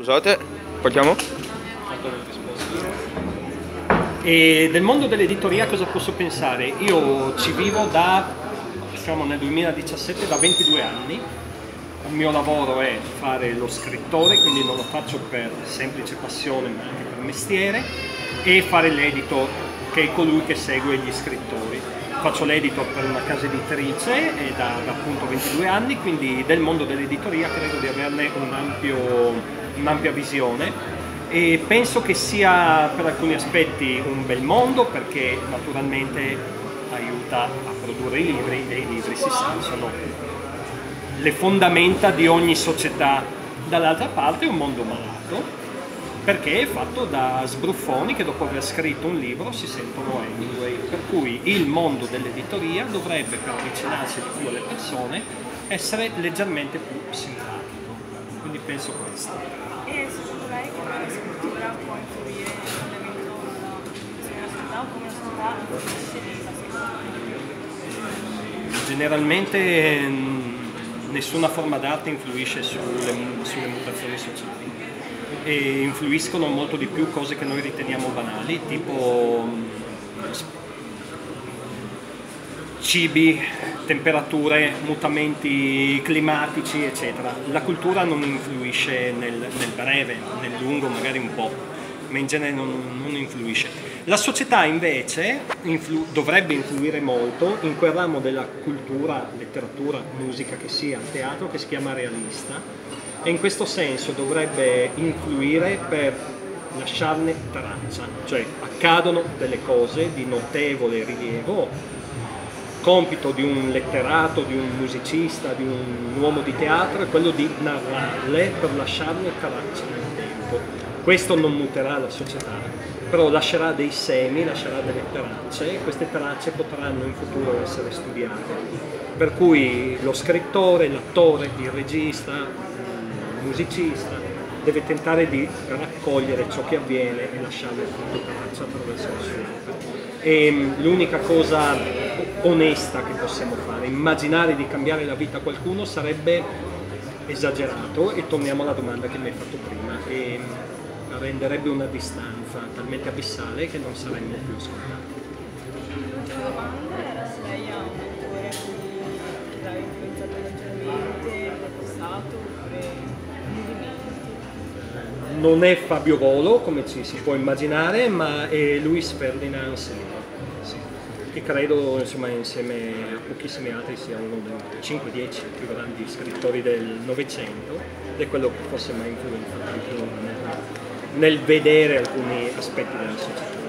Scusate, partiamo? E del mondo dell'editoria cosa posso pensare? Io ci vivo da, siamo nel 2017, da 22 anni. Il mio lavoro è fare lo scrittore, quindi non lo faccio per semplice passione ma anche per mestiere, e fare l'editor, che è colui che segue gli scrittori. Faccio l'editor per una casa editrice e da, da appunto 22 anni, quindi del mondo dell'editoria credo di averne un ampio un'ampia visione e penso che sia per alcuni aspetti un bel mondo perché naturalmente aiuta a produrre i libri e i libri si sa sono le fondamenta di ogni società. Dall'altra parte è un mondo malato perché è fatto da sbruffoni che dopo aver scritto un libro si sentono anyway, per cui il mondo dell'editoria dovrebbe per avvicinarsi di più alle persone essere leggermente più simpatico. Penso questo. E secondo lei che la scrittura può influire nell'evento della società o come la società influisce nella scrittura? Generalmente mm, nessuna forma d'arte influisce sulle, sulle mutazioni sociali e influiscono molto di più cose che noi riteniamo banali, tipo mm, cibi, temperature, mutamenti climatici, eccetera. La cultura non influisce nel, nel breve, nel lungo magari un po', ma in genere non, non influisce. La società invece influ dovrebbe influire molto in quel ramo della cultura, letteratura, musica che sia, teatro, che si chiama realista, e in questo senso dovrebbe influire per lasciarne traccia, cioè accadono delle cose di notevole rilievo compito di un letterato, di un musicista, di un uomo di teatro è quello di narrarle per lasciarne traccia nel tempo. Questo non muterà la società, però lascerà dei semi, lascerà delle tracce e queste tracce potranno in futuro essere studiate. Per cui lo scrittore, l'attore, il regista, il musicista deve tentare di raccogliere ciò che avviene e lasciarne appunto traccia attraverso sua opera. E l'unica cosa onesta che possiamo fare. Immaginare di cambiare la vita a qualcuno sarebbe esagerato e torniamo alla domanda che mi hai fatto prima e renderebbe una distanza talmente abissale che non saremmo più ascoltati. L'ultima domanda era se lei ha un autore che l'ha influenzato leggermente nel passato oppure movimenti. Non è Fabio Volo come ci si può immaginare ma è Luis Ferdinand Silva che credo insomma, insieme a pochissimi altri sia uno dei 5-10 più grandi scrittori del Novecento ed è quello che forse mi ha influenzato nel, nel vedere alcuni aspetti della società.